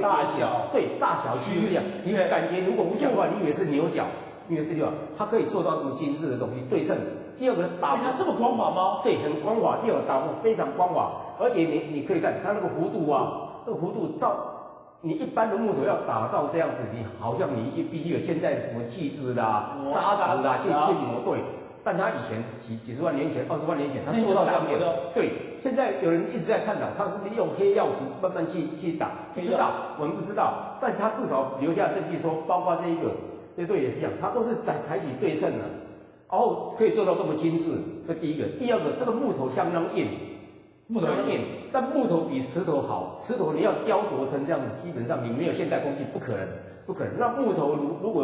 大小对大小区域这样，你感觉如果不讲话，你以为是牛角，你以为是牛角，它可以做到这么精致的东西，对称。第二个打它这么光滑吗？对，很光滑。第二个打磨非常光滑，而且你你可以看它那个弧度啊，那个弧度照你一般的木头要打造这样子，你好像你必须有现在什么气质啦、砂纸啦去去磨对。但他以前几几十万年前、二十万年前，他做到这样的。对，现在有人一直在探讨，他是不是用黑曜石慢慢去去打？不知道，我们不知道。但他至少留下证据说，包括这一个，这对也是一样，他都是采采取对称的，然后可以做到这么精致。这第一个，第二个，这个木头相当硬，木头硬，但木头比石头好。石头你要雕琢成这样子，基本上你没有现代工具不可能，不可能。那木头如如果